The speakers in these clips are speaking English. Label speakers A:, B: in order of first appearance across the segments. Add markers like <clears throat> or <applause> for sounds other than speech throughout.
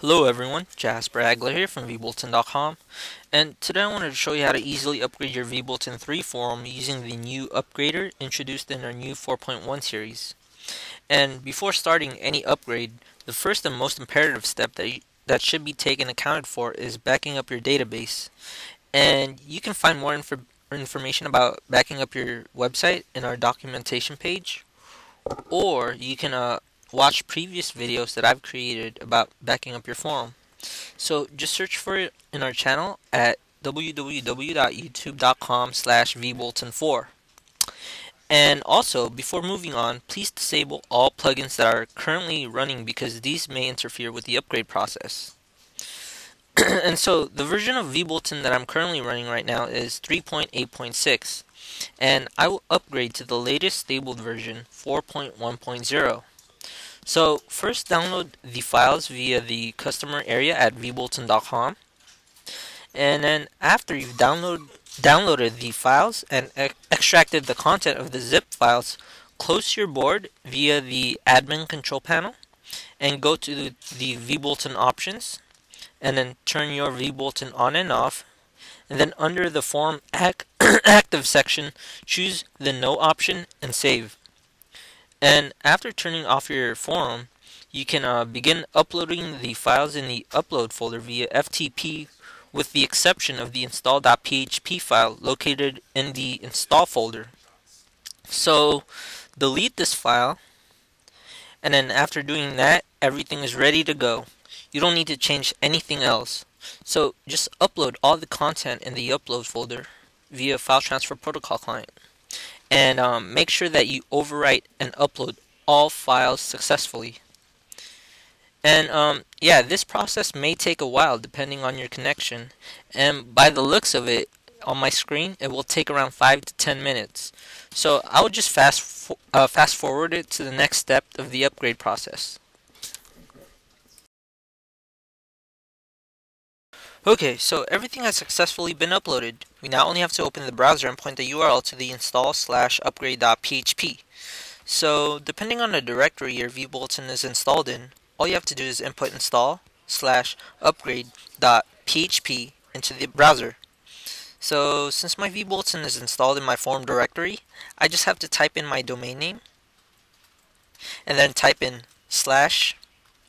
A: Hello everyone, Jasper Agler here from vBulletin.com and today I wanted to show you how to easily upgrade your vBulletin 3 forum using the new upgrader introduced in our new 4.1 series. And before starting any upgrade, the first and most imperative step that, you, that should be taken accounted for is backing up your database. And you can find more inf information about backing up your website in our documentation page or you can uh, watch previous videos that I've created about backing up your forum. So just search for it in our channel at www.youtube.com slash vbulletin4. And also, before moving on, please disable all plugins that are currently running because these may interfere with the upgrade process. <clears throat> and so, the version of vBulletin that I'm currently running right now is 3.8.6, and I will upgrade to the latest stable version 4.1.0. So first download the files via the customer area at vbulletin.com and then after you've download, downloaded the files and extracted the content of the zip files, close your board via the admin control panel and go to the, the options and then turn your vBulletin on and off and then under the form ac <coughs> active section choose the no option and save. And after turning off your forum, you can uh, begin uploading the files in the upload folder via FTP with the exception of the install.php file located in the install folder. So delete this file and then after doing that everything is ready to go. You don't need to change anything else. So just upload all the content in the upload folder via file transfer protocol client and um, make sure that you overwrite and upload all files successfully. And um, yeah, this process may take a while depending on your connection. And by the looks of it, on my screen, it will take around 5 to 10 minutes. So I will just fast, fo uh, fast forward it to the next step of the upgrade process. Okay, so everything has successfully been uploaded. We now only have to open the browser and point the URL to the install slash upgrade.php. So, depending on the directory your vBulletin is installed in, all you have to do is input install slash upgrade.php into the browser. So, since my vBulletin is installed in my forum directory, I just have to type in my domain name and then type in slash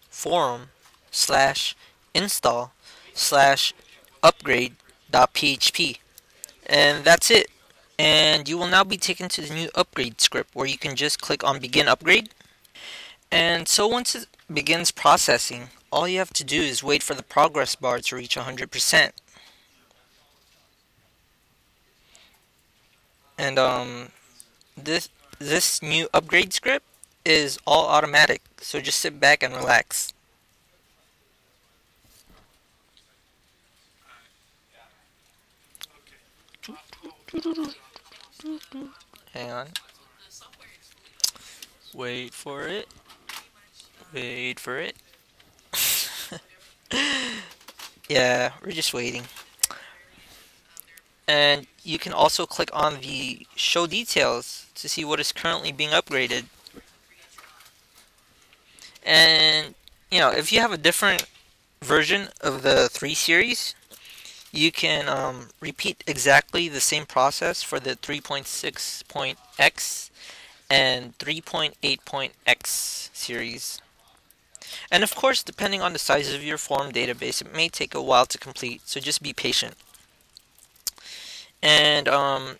A: forum slash install slash upgrade.php. And that's it. And you will now be taken to the new upgrade script where you can just click on begin upgrade. And so once it begins processing, all you have to do is wait for the progress bar to reach 100%. And um, this this new upgrade script is all automatic, so just sit back and relax. Hang on. Wait for it. Wait for it. <laughs> yeah, we're just waiting. And you can also click on the show details to see what is currently being upgraded. And, you know, if you have a different version of the 3 series, you can um, repeat exactly the same process for the 3.6.x and 3.8.x series. And of course, depending on the size of your form database, it may take a while to complete, so just be patient. And um,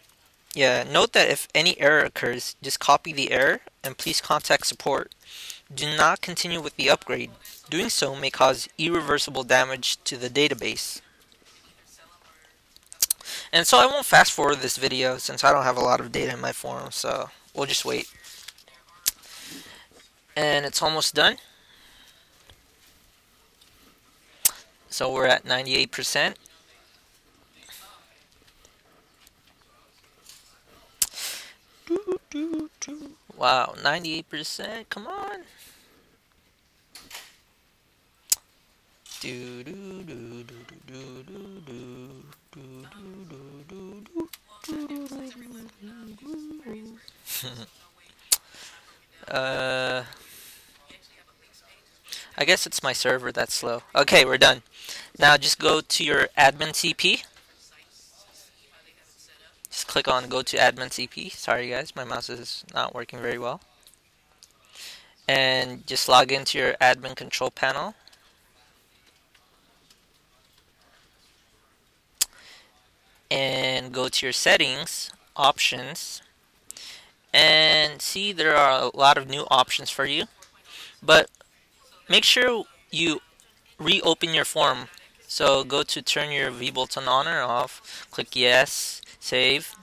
A: yeah, note that if any error occurs, just copy the error and please contact support. Do not continue with the upgrade. Doing so may cause irreversible damage to the database. And so I won't fast forward this video since I don't have a lot of data in my forum, so we'll just wait. And it's almost done. So we're at 98%. Wow, 98%, come on. Do do do do do do do do do do do do uh, I guess it's my server that's slow. Okay, we're done. Now just go to your admin CP. Just click on go to admin CP. Sorry guys, my mouse is not working very well. And just log into your admin control panel. And go to your settings, options, and see there are a lot of new options for you. But make sure you reopen your form. So go to turn your VBulletin on or off, click yes, save.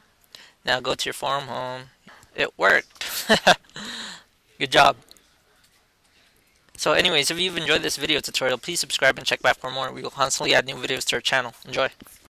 A: Now go to your form home. It worked. <laughs> Good job. So anyways, if you've enjoyed this video tutorial, please subscribe and check back for more. We will constantly add new videos to our channel. Enjoy.